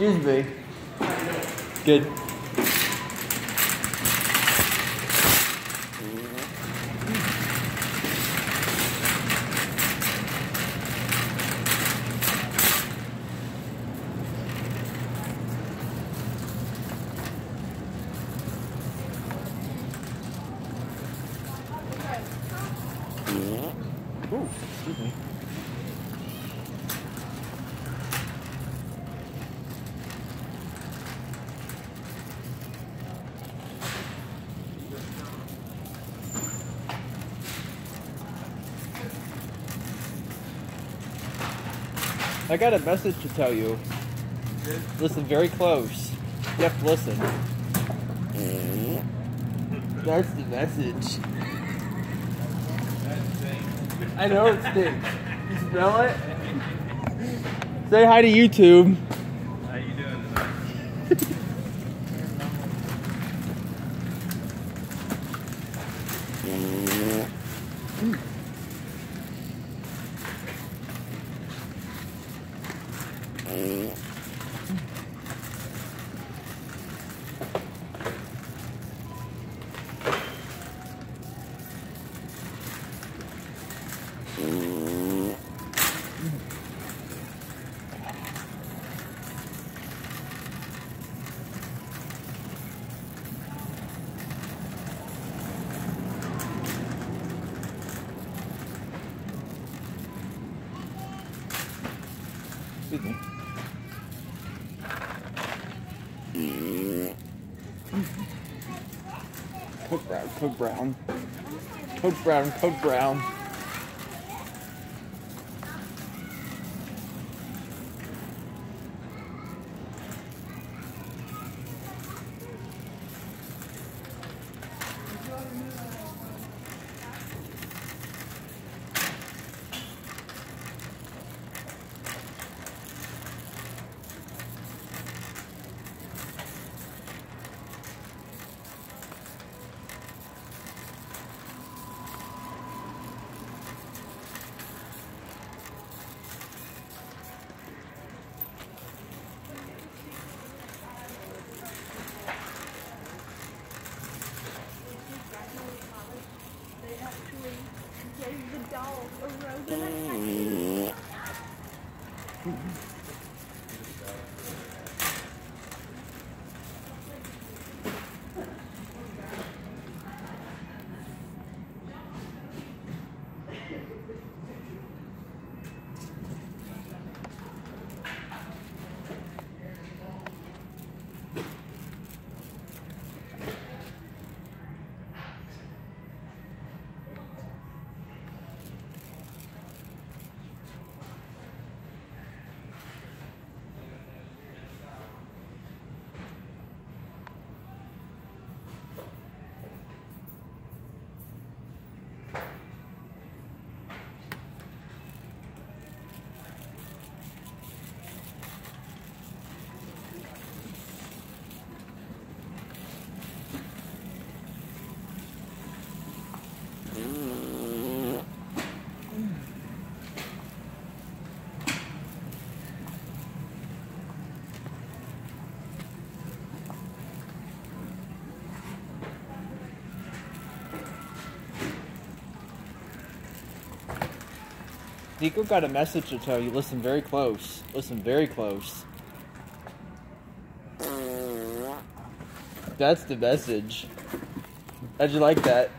Excuse me. Good. Ooh, excuse me. I got a message to tell you. Listen very close. You have to listen. That's the message. I know it stinks. You smell it? Say hi to YouTube. How you doing tonight? Excuse me. Coke brown, Coke brown. Coke brown, Coke brown. Mm-hmm. Nico got a message to tell you. Listen very close. Listen very close. That's the message. How'd you like that?